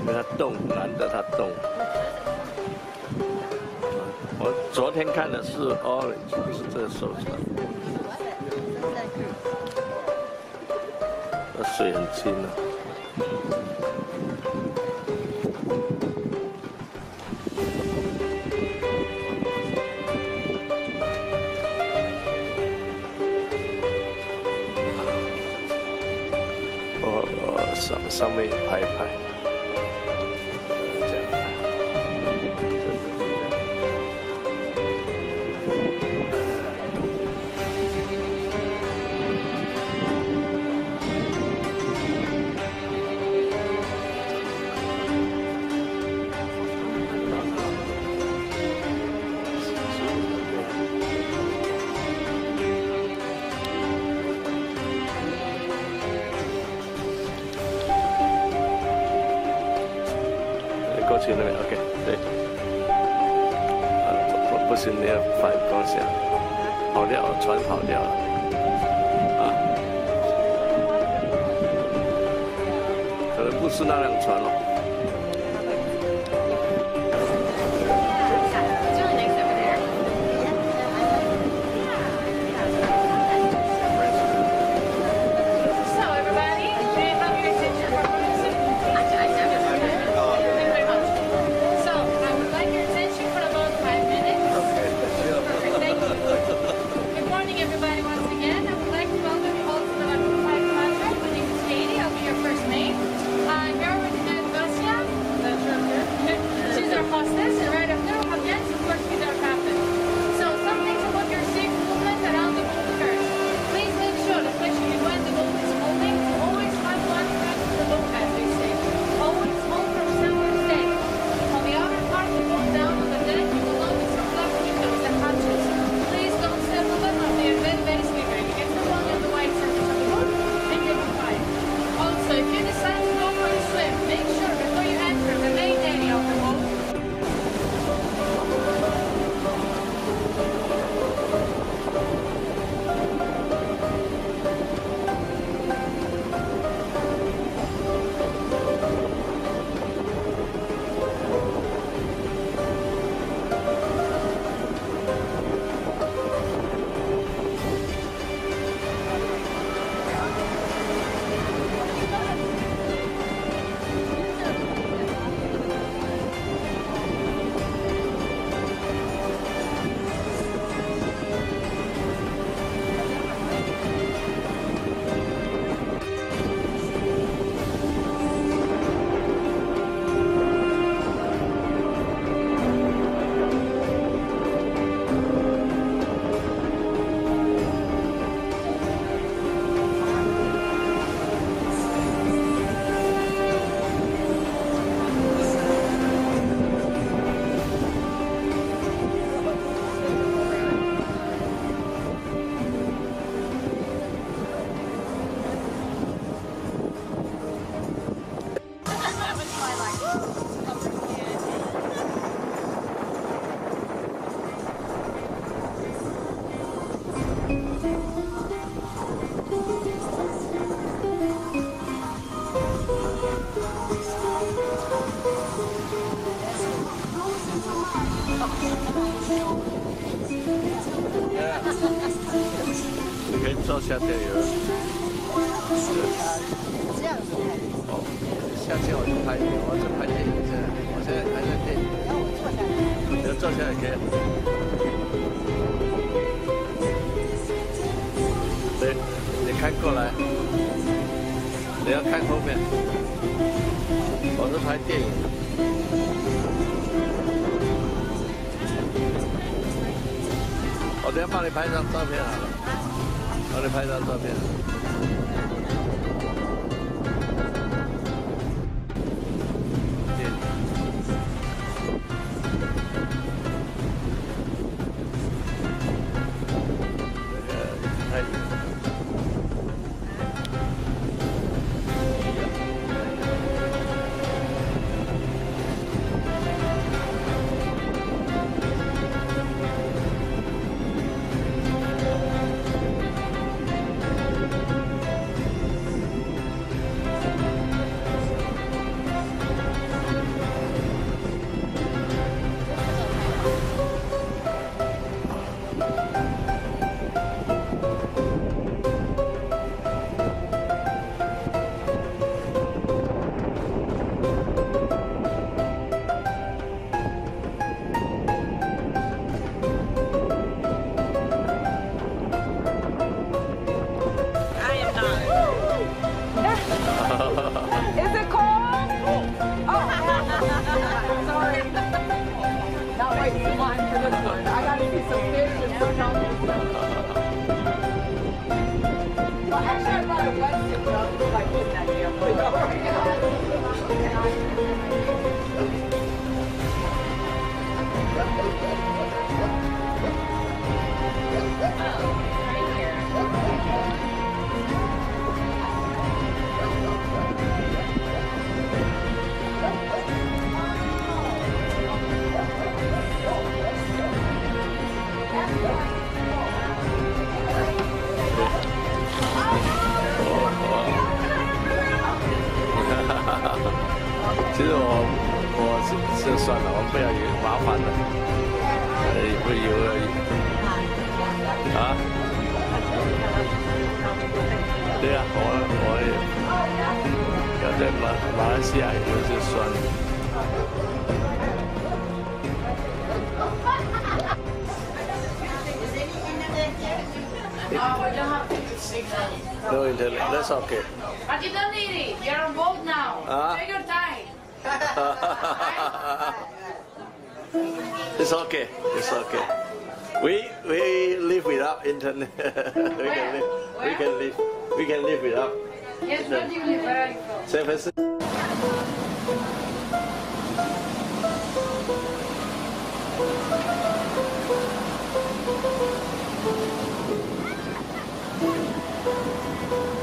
因为它动，难得它动。我昨天看的是 orange，是这个手上。那水很清啊。上面拍一拍。船跑掉了。啊。可能不是那辆船了你你开过来，你要看后面，我是拍电影，我等下帮你拍张照片好了，帮你拍张照片。No internet, that's okay. But you don't need it. You're on board now. Ah. Take your time. it's okay. It's okay. We we live without internet. we can live. We can live. We can live without. Yes, where do you live? Where are you from? San Francisco. you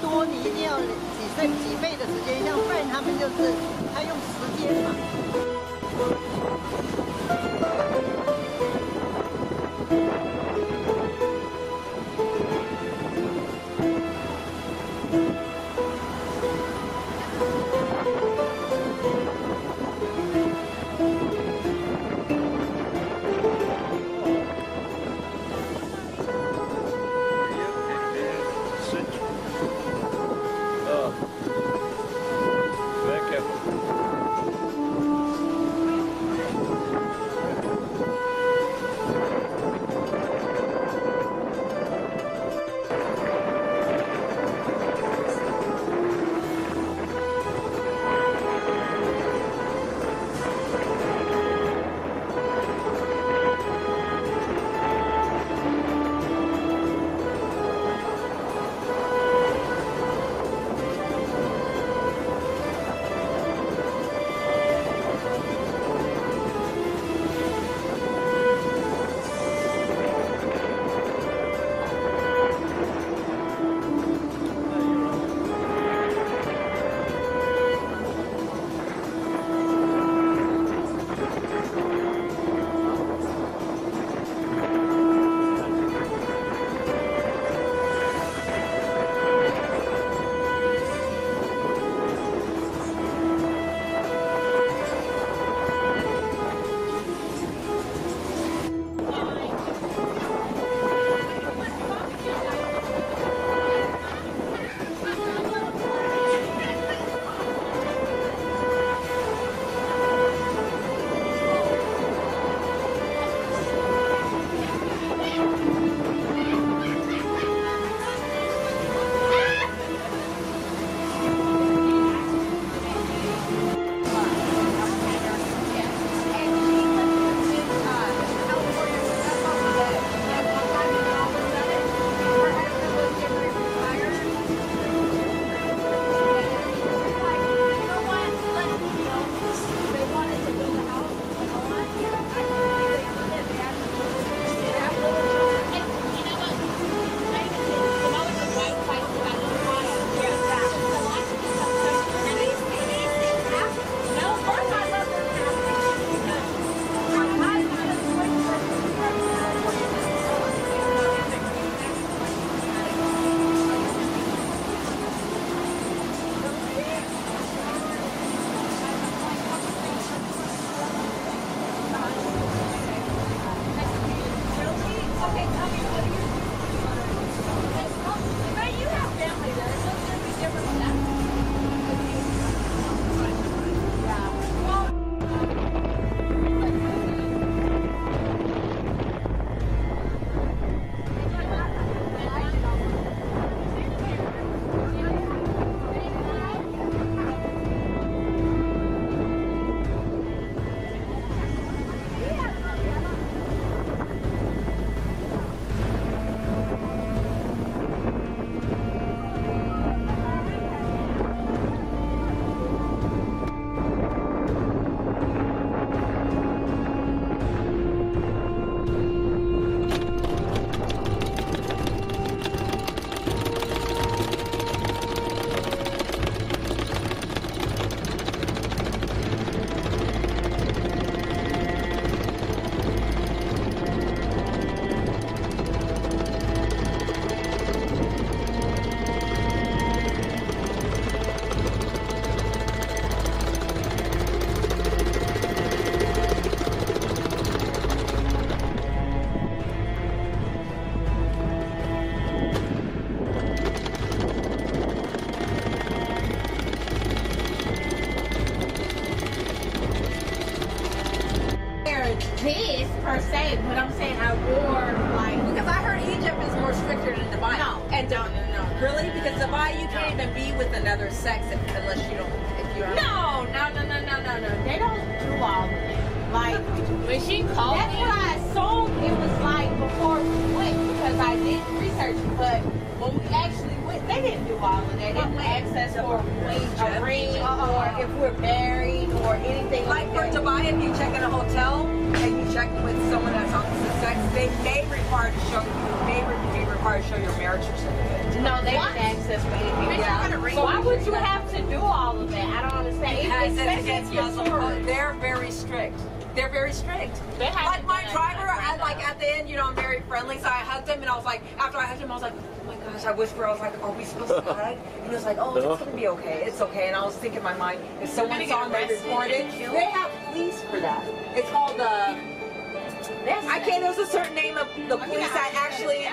多，你一定要几倍几倍的时间。像 f r a n 他们就是他用时间嘛。They didn't ask us for a ring or if we're married or anything Like like for that. Dubai, if you check in a hotel and you check with someone that's opposite sex, they may require to show you, may be required to show your marriage certificate. No, they What? didn't ask us for anything. Yeah. So why would you have to do all of that? I don't understand. Because it's Especially against if you're Muslim tourist. code. They're very strict. They're very strict. They Like my driver, like I like at the end, you know, I'm very friendly, so I hugged him, and I was like, after I hugged him, I was like, oh my gosh, I whispered, I was like, are we supposed to hug? And he was like, oh, No. it's gonna be okay, it's okay. And I was thinking in my mind, if someone gonna saw get and they reported, they have police for that. It's called the. That's I can't. There's a certain name of the police that actually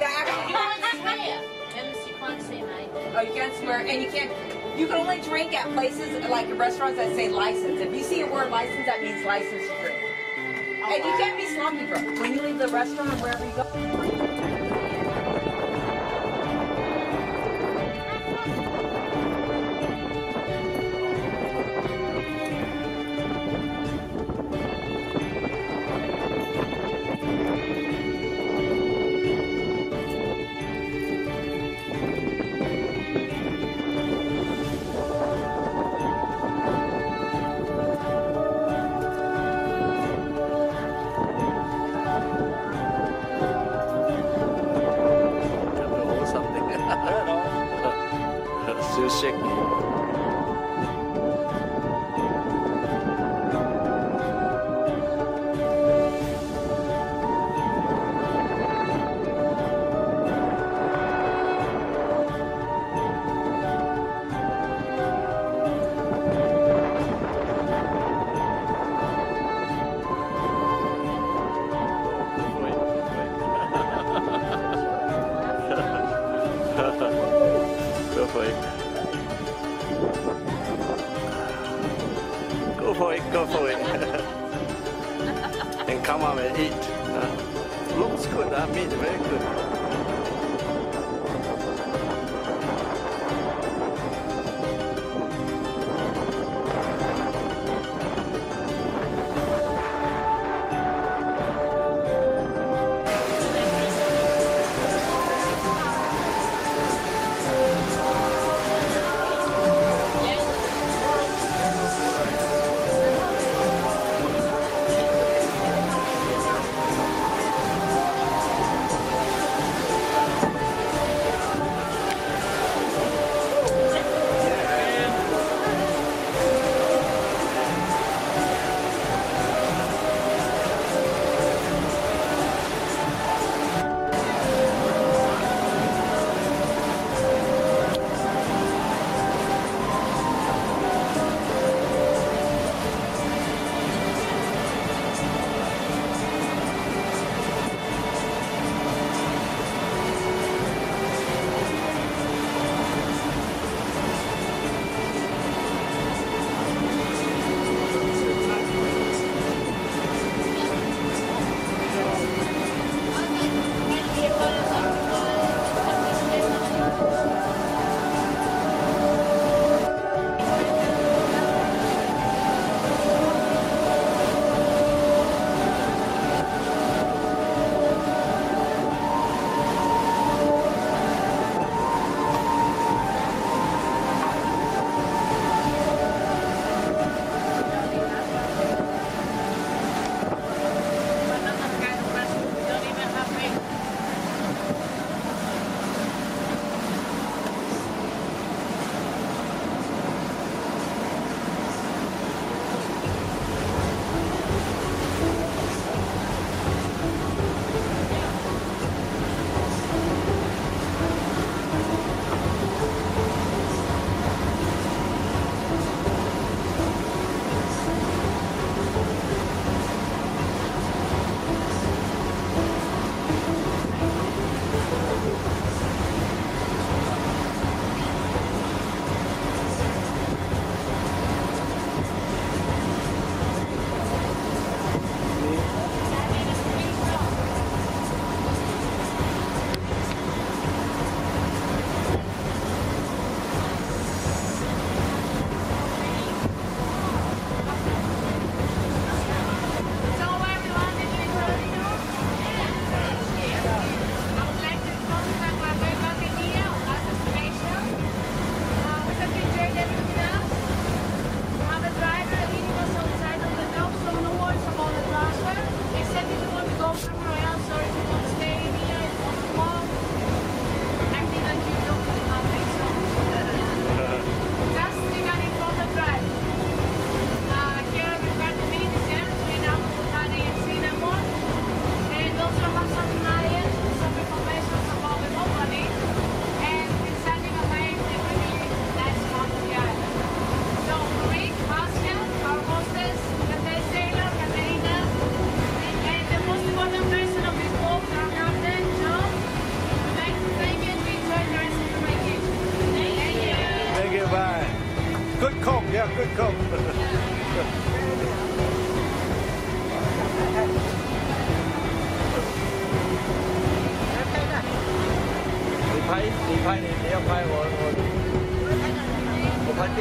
that you actually. can't swear. She can't. Oh, you can't swear, and you can't. You can only drink at places like restaurants that say license. If you see a word license, that means license to drink. And you can't be sloppy drunk when you leave the restaurant wherever you go.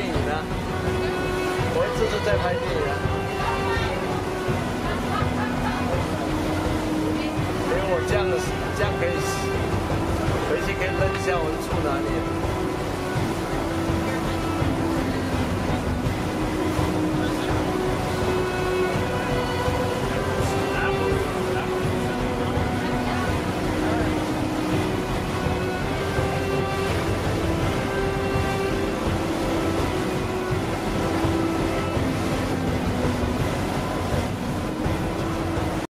你呢？我一直在拍电影啊。等我这样这样可以，回去可以问一下我们住哪里。